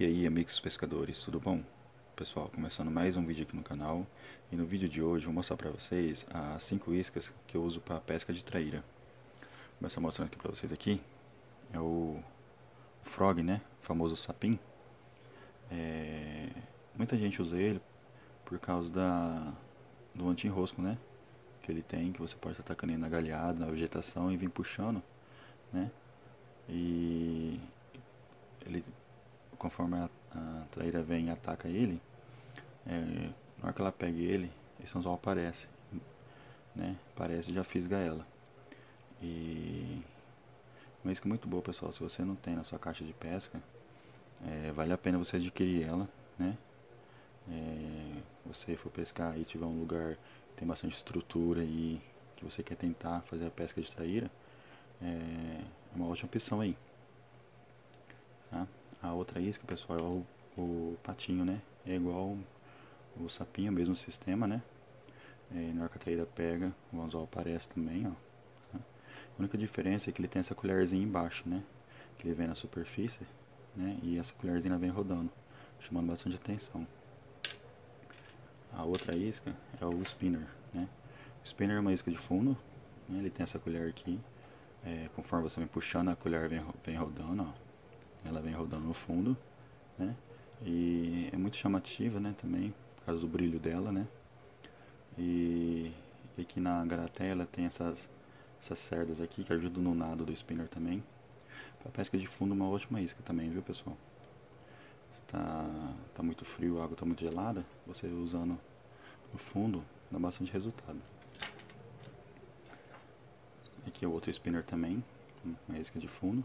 E aí amigos pescadores, tudo bom? Pessoal, começando mais um vídeo aqui no canal E no vídeo de hoje vou mostrar para vocês as 5 iscas que eu uso para pesca de traíra Vou começar mostrando aqui para vocês aqui É o frog, né? O famoso sapim é... Muita gente usa ele por causa da... do anti-enrosco, né? Que ele tem, que você pode estar tacando na galhada, na vegetação e vir puxando, né? E ele conforme a, a traíra vem e ataca ele, é, na hora que ela pega ele, esse anzol aparece, né? Aparece e já fisga ela. E uma isca muito boa, pessoal. Se você não tem na sua caixa de pesca, é, vale a pena você adquirir ela, né? É, você for pescar e tiver um lugar que tem bastante estrutura e que você quer tentar fazer a pesca de traíra, é, é uma ótima opção aí. A outra isca, pessoal, é o, o patinho, né? É igual o sapinho, mesmo sistema, né? É, na hora que a traíra pega, o anzol aparece também, ó. A única diferença é que ele tem essa colherzinha embaixo, né? Que ele vem na superfície, né? E essa colherzinha vem rodando, chamando bastante atenção. A outra isca é o spinner, né? O spinner é uma isca de fundo, né? Ele tem essa colher aqui. É, conforme você vem puxando, a colher vem, vem rodando, ó ela vem rodando no fundo, né? E é muito chamativa, né, também, por causa do brilho dela, né? E, e aqui na garatela tem essas, essas cerdas aqui que ajudam no nado do spinner também. Para pesca de fundo, uma ótima isca também, viu, pessoal? Está tá muito frio, a água está muito gelada, você usando no fundo, dá bastante resultado. Aqui é o outro spinner também, uma isca de fundo.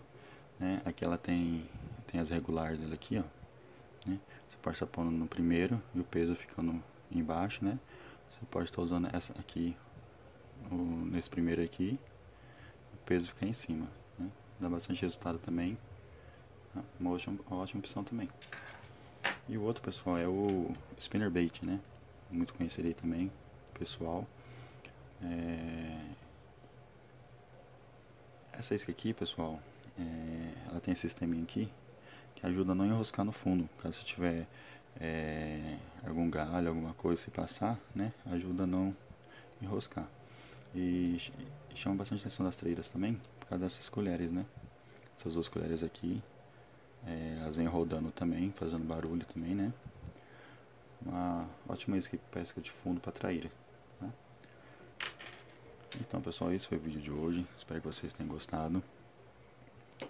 Né? Aqui ela tem, tem as regulares dela aqui, ó. Né? Você pode estar pondo no primeiro e o peso ficando embaixo, né? Você pode estar usando essa aqui, o, nesse primeiro aqui, o peso ficar em cima, né? Dá bastante resultado também. Tá? Uma, ótima, uma ótima opção também. E o outro, pessoal, é o spinner bait, né? Muito conhecido aí também, pessoal. É... Essa isca aqui, pessoal, é, tem esse sisteminha aqui que ajuda a não enroscar no fundo. Caso tiver é, algum galho, alguma coisa se passar, né, ajuda a não enroscar. E, chama bastante atenção das traíras também, por causa dessas colheres, né? Essas duas colheres aqui, é, elas vêm rodando também, fazendo barulho também, né? Uma ótima isca de pesca de fundo para traíra. Tá? Então pessoal, esse foi o vídeo de hoje. Espero que vocês tenham gostado.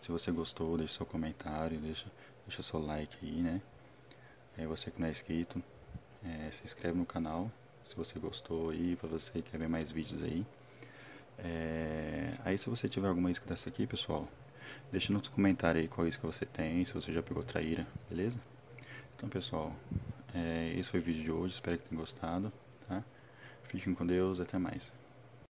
Se você gostou, deixe seu comentário, deixa, deixa seu like aí, né? É, você que não é inscrito, é, se inscreve no canal, se você gostou aí, pra você que quer ver mais vídeos aí. É, aí se você tiver alguma isca dessa aqui, pessoal, deixa nos comentários aí qual isca você tem, se você já pegou traíra, beleza? Então pessoal, é, esse foi o vídeo de hoje, espero que tenham gostado, tá? Fiquem com Deus, até mais.